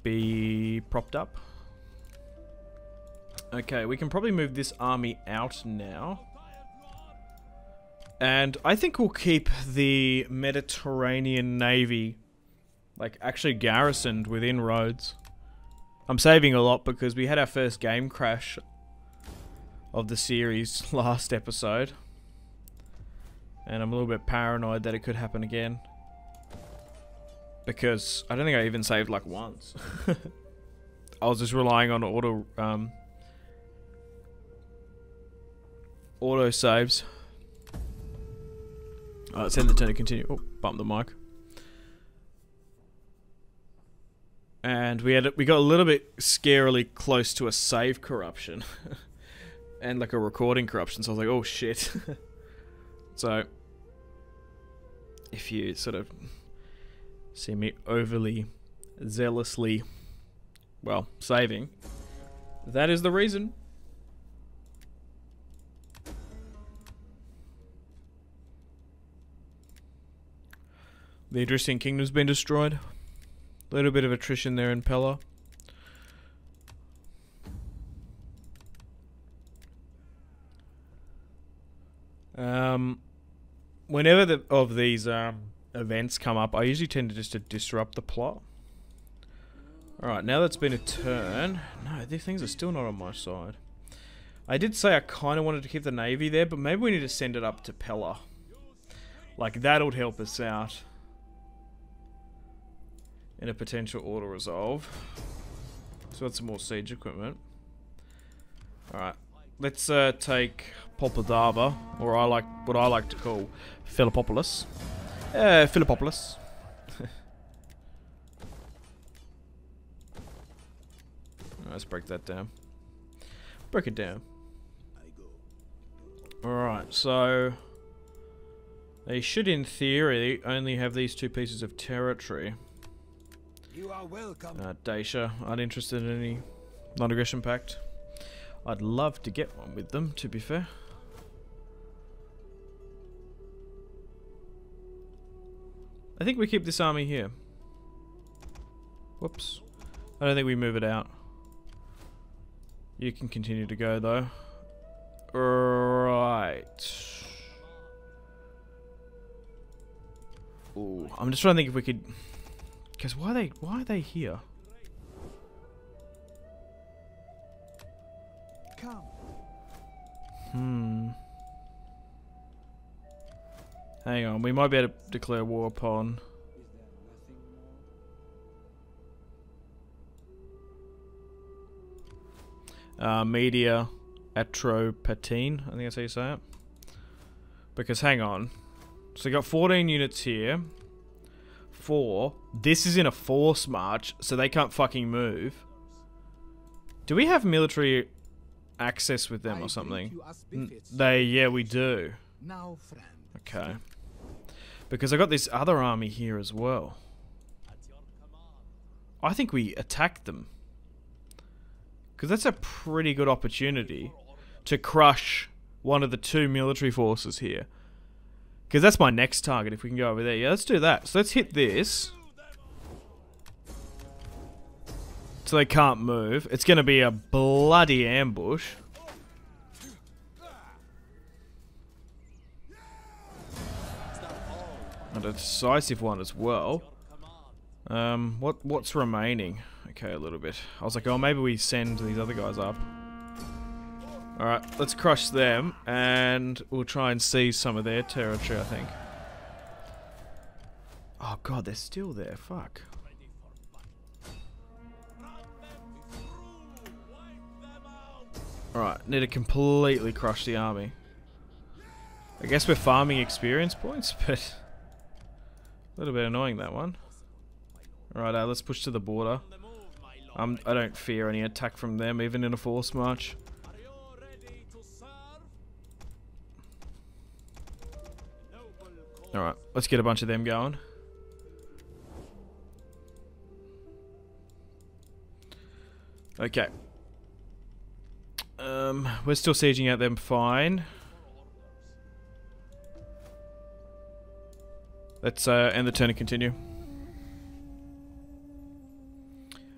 be propped up. Okay, we can probably move this army out now. And I think we'll keep the Mediterranean Navy, like, actually garrisoned within Rhodes. I'm saving a lot because we had our first game crash of the series last episode. And I'm a little bit paranoid that it could happen again. Because I don't think I even saved like once. I was just relying on auto um, auto saves. Alright, send the turn to continue. Oh, bump the mic. And we had we got a little bit scarily close to a save corruption. and like a recording corruption, so I was like, oh shit. so if you sort of see me overly zealously well, saving, that is the reason. The Odrysian kingdom's been destroyed. Little bit of attrition there in Pella. Um, whenever the, of these um, events come up, I usually tend to just to disrupt the plot. Alright, now that's been a turn. No, these things are still not on my side. I did say I kind of wanted to keep the navy there, but maybe we need to send it up to Pella. Like, that'll help us out in a potential auto resolve. So that's some more siege equipment. Alright. Let's uh, take Pulpudeva, or I like what I like to call Philippopolis. Uh, Philippopolis. Let's break that down. Break it down. Alright, so... They should, in theory, only have these two pieces of territory. You are welcome. Uh, Dacia, uninterested in any non-aggression pact. I'd love to get one with them, to be fair. I think we keep this army here. Whoops. I don't think we move it out. You can continue to go, though. Right. Ooh, I'm just trying to think if we could... Because why are they why are they here? Come. Hmm. Hang on, we might be able to declare war upon. Uh, media Atropatene, I think that's how you say it. Because hang on. So we got 14 units here four. This is in a force march, so they can't fucking move. Do we have military access with them or something? they, yeah, we do. Okay. Because I got this other army here as well. I think we attack them. Because that's a pretty good opportunity to crush one of the two military forces here. Because that's my next target if we can go over there. Yeah, let's do that. So let's hit this. So they can't move. It's going to be a bloody ambush. And a decisive one as well. Um, what what's remaining? Okay, a little bit. I was like, oh, maybe we send these other guys up. Alright, let's crush them, and we'll try and seize some of their territory, I think. Oh god, they're still there, fuck. Alright, need to completely crush the army. I guess we're farming experience points, but... A little bit annoying, that one. Alright, uh, let's push to the border. Um, I don't fear any attack from them, even in a force march. Alright, let's get a bunch of them going. Okay. Um, we're still sieging at them fine. Let's uh, end the turn and continue.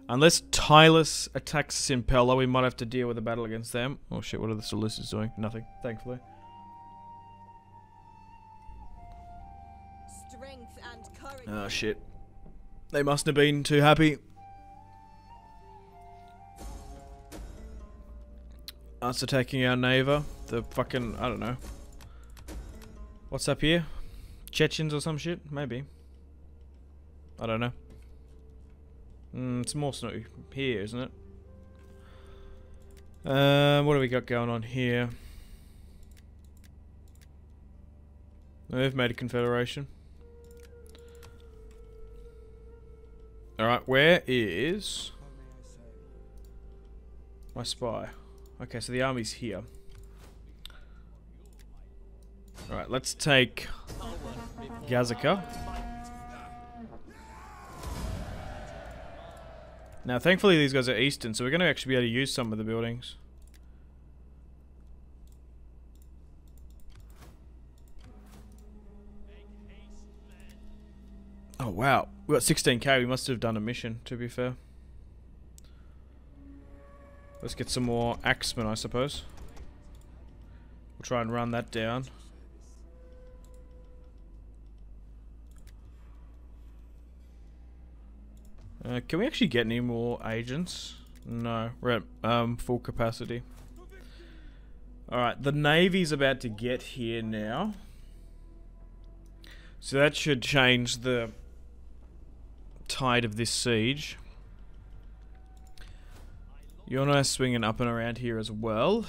Unless Tylis attacks Simpella, we might have to deal with a battle against them. Oh shit, what are the Solicitors doing? Nothing, thankfully. Oh shit. They mustn't have been too happy. Us attacking our neighbor. The fucking, I don't know. What's up here? Chechens or some shit? Maybe. I don't know. Mm, it's more snow here, isn't it? Uh, what do we got going on here? They've made a confederation. Alright, where is my spy? Okay, so the army's here. Alright, let's take Gazaka. Now, thankfully these guys are eastern, so we're going to actually be able to use some of the buildings. Oh, wow. We got 16k. We must have done a mission, to be fair. Let's get some more axemen, I suppose. We'll try and run that down. Uh, can we actually get any more agents? No, we're at um, full capacity. Alright, the Navy's about to get here now. So that should change the tide of this siege. You're Yona swinging up and around here as well.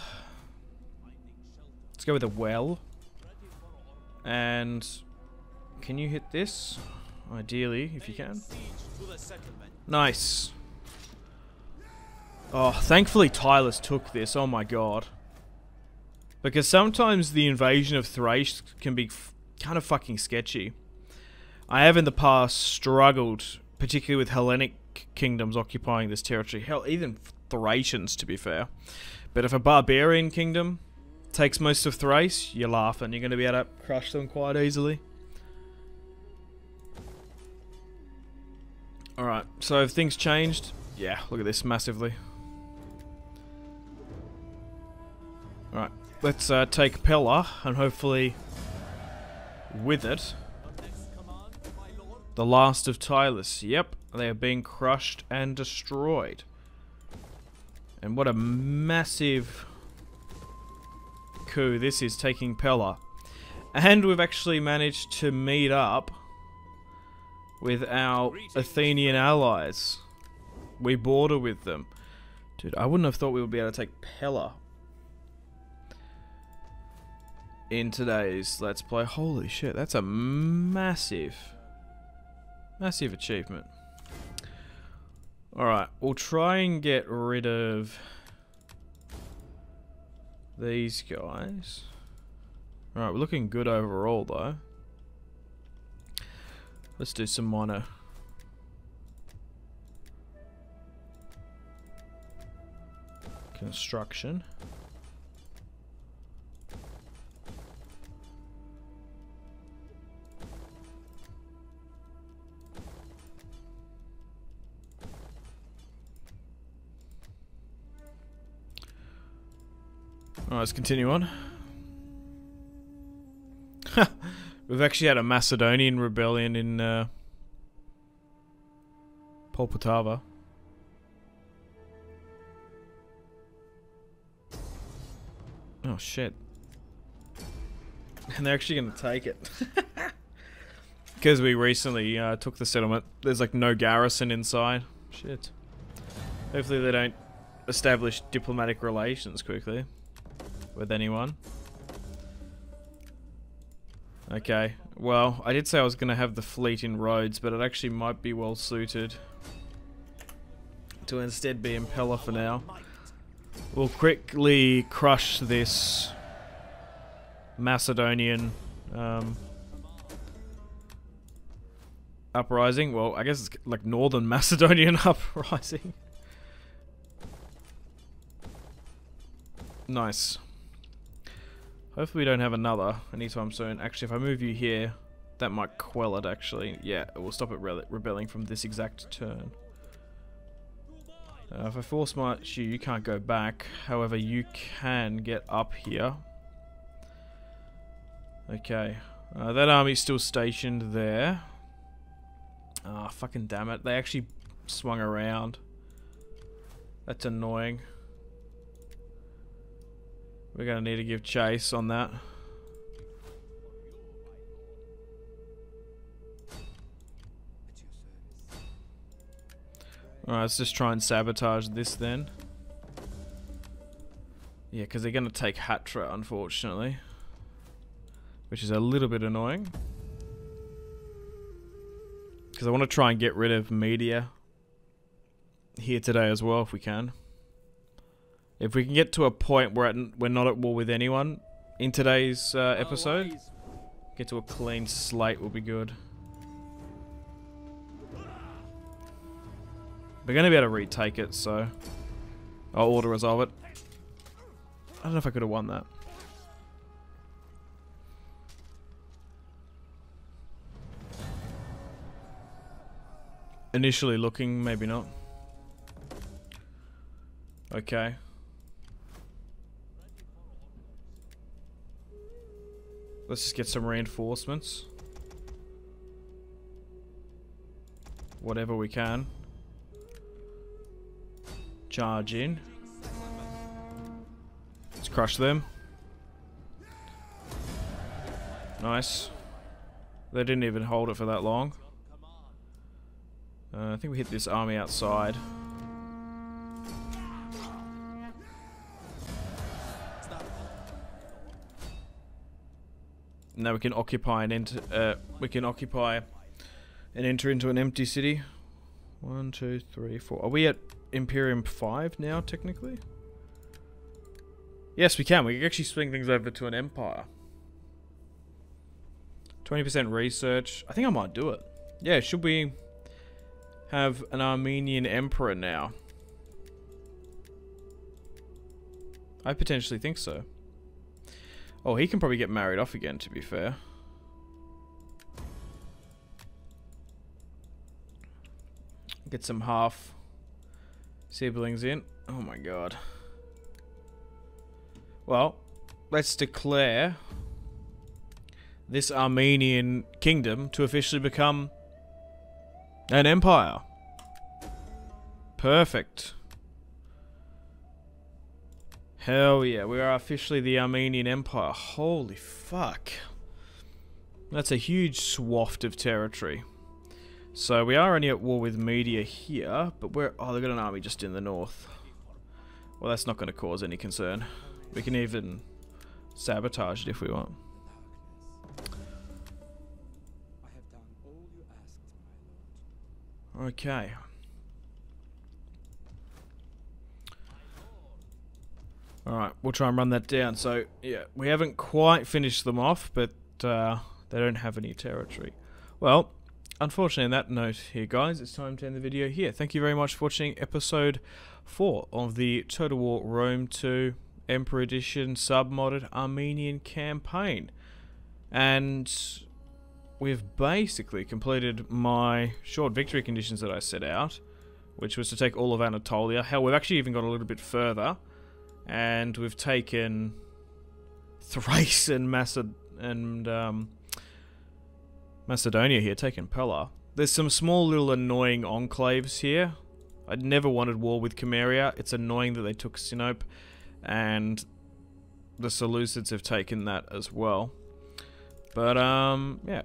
Let's go with a well. And can you hit this? Ideally, if you can. Nice. Oh, thankfully Tylis took this. Oh my god. Because sometimes the invasion of Thrace can be kind of fucking sketchy. I have in the past struggled, particularly with Hellenic kingdoms occupying this territory. Hell, even Thracians, to be fair. But if a barbarian kingdom takes most of Thrace, you're laughing. You're going to be able to crush them quite easily. Alright, so have things changed? Yeah, look at this, massively. Alright, let's uh, take Pella, and hopefully with it, the last of Tylis. Yep, they are being crushed and destroyed. And what a massive coup this is, taking Pella. And we've actually managed to meet up with our Athenian allies. We border with them. Dude, I wouldn't have thought we would be able to take Pella in today's Let's Play. Holy shit, that's a massive, massive achievement. Alright, we'll try and get rid of these guys. Alright, we're looking good overall though. Let's do some minor construction. Alright, let's continue on. We've actually had a Macedonian rebellion in uh. Oh shit. And they're actually going to take it. Because we recently uh, took the settlement. There's like no garrison inside. Shit. Hopefully they don't establish diplomatic relations quickly with anyone. Okay, well, I did say I was going to have the fleet in Rhodes, but it actually might be well suited to instead be Impeller for now. We'll quickly crush this Macedonian um, uprising. Well, I guess it's like Northern Macedonian uprising. Nice. Hopefully we don't have another anytime soon. Actually, if I move you here, that might quell it actually. Yeah, it will stop it re rebelling from this exact turn. Uh, if I force march you, you can't go back. However, you can get up here. Okay. Uh, that army's still stationed there. Ah, oh, fucking damn it. They actually swung around. That's annoying. We're to need to give chase on that. Alright, let's just try and sabotage this then. Yeah, because they're going to take Hatra, unfortunately. Which is a little bit annoying. Because I want to try and get rid of Media here today as well, if we can. If we can get to a point where we're not at war with anyone in today's uh, episode, get to a clean slate will be good. We're going to be able to retake it, so I'll auto resolve it. I don't know if I could have won that. Initially looking, maybe not. Okay. Let's just get some reinforcements. Whatever we can. Charge in. Let's crush them. Nice. They didn't even hold it for that long. Uh, I think we hit this army outside. Now we can occupy and enter. Uh, we can occupy and enter into an empty city. One, two, three, four. Are we at Imperium 5 now, technically? Yes, we can. We can actually swing things over to an Empire. 20% research. I think I might do it. Yeah, should we have an Armenian Emperor now? I potentially think so. Oh, he can probably get married off again, to be fair. Get some half siblings in. Oh my god. Well, let's declare this Armenian kingdom to officially become an empire. Perfect. Hell yeah, we are officially the Armenian Empire. Holy fuck. That's a huge swath of territory. So we are only at war with Media here, but we're... Oh, they've got an army just in the north. Well, that's not going to cause any concern. We can even sabotage it if we want. Okay. Alright, we'll try and run that down. So, yeah, we haven't quite finished them off, but uh, they don't have any territory. Well, unfortunately, on that note here, guys, it's time to end the video here. Thank you very much for watching episode 4 of the Total War Rome 2 Emperor Edition sub-modded Armenian campaign. And we've basically completed my short victory conditions that I set out, which was to take all of Anatolia. Hell, we've actually even got a little bit further, and we've taken Thrace and Maced and um, Macedonia here, taken Pella. There's some small little annoying enclaves here. I'd never wanted war with Cimmeria. It's annoying that they took Sinope, and the Seleucids have taken that as well. But, um, yeah,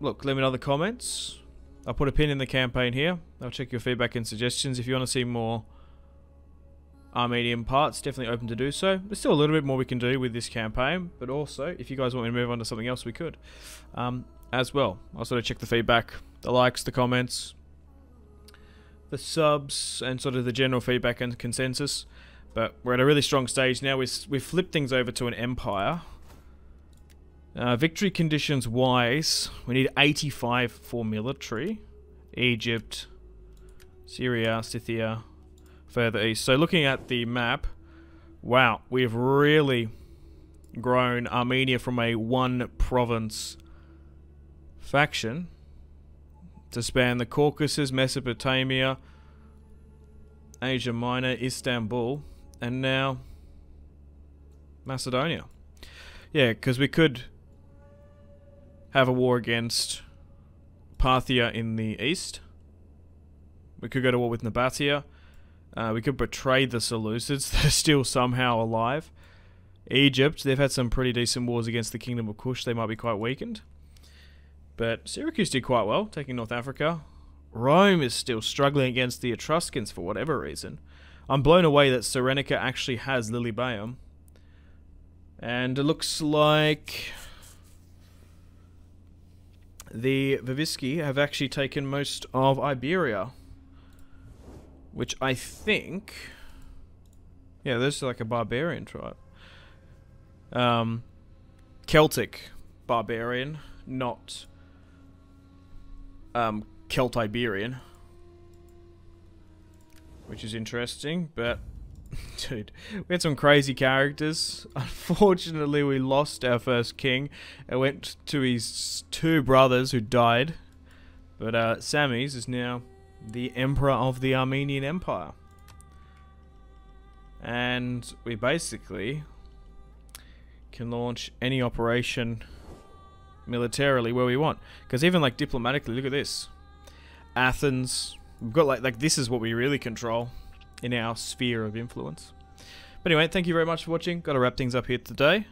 look, let me know the comments. I'll put a pin in the campaign here. I'll check your feedback and suggestions. If you want to see more Armenian parts, definitely open to do so. There's still a little bit more we can do with this campaign, but also, if you guys want me to move on to something else, we could. Um, as well. I'll sort of check the feedback, the likes, the comments, the subs, and sort of the general feedback and consensus. But we're at a really strong stage now. We've, we've flipped things over to an empire. Uh, victory conditions wise, we need 85 for military. Egypt, Syria, Scythia, further east. So looking at the map, wow, we've really grown Armenia from a one province faction to span the Caucasus, Mesopotamia, Asia Minor, Istanbul, and now Macedonia. Yeah, because we could have a war against Parthia in the east. We could go to war with Nabatea. Uh, we could betray the Seleucids. They're still somehow alive. Egypt, they've had some pretty decent wars against the Kingdom of Kush. They might be quite weakened. But Syracuse did quite well, taking North Africa. Rome is still struggling against the Etruscans for whatever reason. I'm blown away that Cyrenaica actually has Lilybaeum. And it looks like the Vivisci have actually taken most of Iberia. Which I think... Yeah, this is like a barbarian tribe. Um, Celtic barbarian, not um, Celt-Iberian. Which is interesting, but... Dude, we had some crazy characters. Unfortunately, we lost our first king. It went to his two brothers who died. But uh, Samis is now the emperor of the Armenian Empire. And we basically can launch any operation militarily where we want. Because even like diplomatically, look at this. Athens, we've got like like this is what we really control in our sphere of influence. But anyway, thank you very much for watching. Got to wrap things up here today.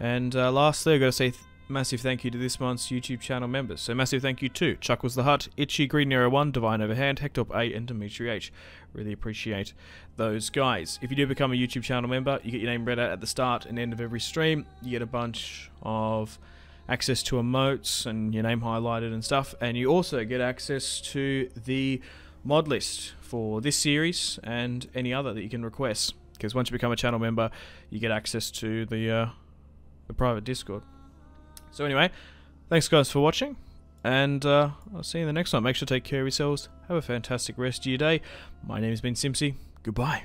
And uh, lastly, I've got to say massive thank you to this month's YouTube channel members. So massive thank you to Chuckles the Hut, Itchy, Green Arrow 1, Divine Overhand, Hectop A, and Dimitri H. Really appreciate those guys. If you do become a YouTube channel member, you get your name read out at the start and end of every stream. You get a bunch of access to emotes and your name highlighted and stuff. And you also get access to the mod list for this series and any other that you can request. Because once you become a channel member, you get access to the, uh, the private Discord. So anyway, thanks guys for watching, and uh, I'll see you in the next one. Make sure to take care of yourselves. Have a fantastic rest of your day. My name has been Simpzy. Goodbye.